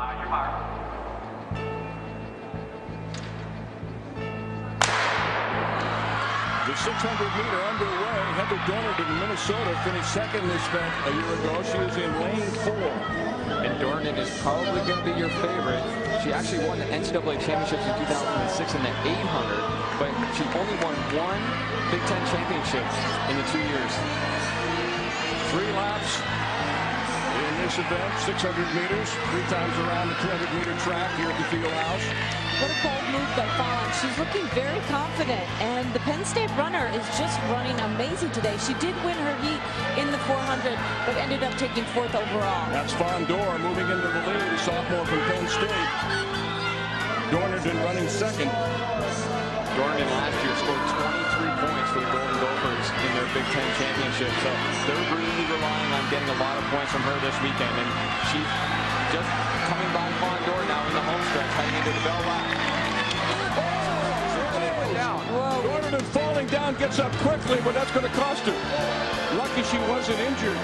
The 600-meter underway. Heather Dorniden in Minnesota finished second this event a year ago. She was in lane four. And Dorniden is probably going to be your favorite. She actually won the NCAA championships in 2006 in the 800, but she only won one Big Ten championship in the two years. Three laps this event, 600 meters, three times around the 200-meter track here at the field house. What a bold move by Fawn. She's looking very confident, and the Penn State runner is just running amazing today. She did win her heat in the 400, but ended up taking fourth overall. That's Fawn Dorr moving into the lead, sophomore from Penn State. Dorniden running second. Dorniden last year scored 23 championship, so they're really relying on getting a lot of points from her this weekend, and she's just coming by Fawn Dorr now in the home stretch, heading into the bell lap. Whoa. Dorniden falling down, gets up quickly, but that's going to cost her. Lucky she wasn't injured.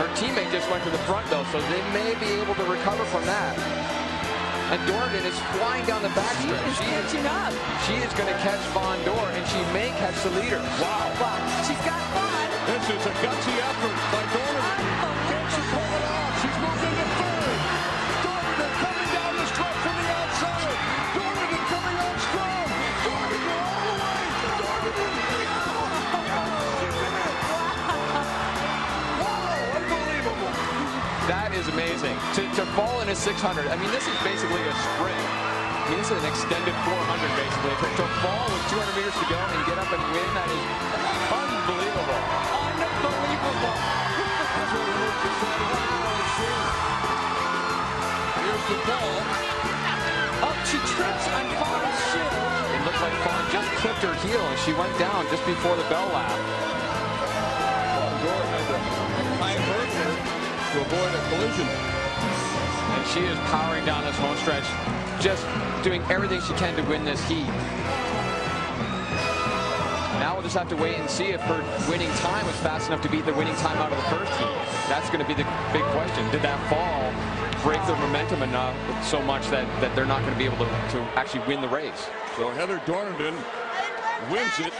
Her teammate just went to the front, though, so they may be able to recover from that. And Dorniden is flying down the She backstretch. is She is, catching up. she is going to catch Fawn Dorr, and she may catch the leader. Wow. Wow. She's got fun. This is a gutsy effort by Dorniden. Can she pull it off? She's moved into third. Dorniden coming down the stretch from the outside. Dorniden coming on strong. Dorniden all the way. Dorniden. Wow, unbelievable. That is amazing. To, to fall in a 600, I mean, this is basically a sprint. I mean, this is an extended 400, basically. To, to fall with 200 meters to go and get up and win, she trips on Fawn's shoe. It looked like Fawn just clipped her heel, and she went down just before the bell lap. Dorr had to her to avoid a collision. And she is powering down this home stretch, just doing everything she can to win this heat. Now we'll just have to wait and see if her winning time was fast enough to beat the winning time out of the first heat. That's going to be the big question. Did that fall break their momentum enough so much that, that they're not going to be able to, to actually win the race? So Heather Dorniden wins it.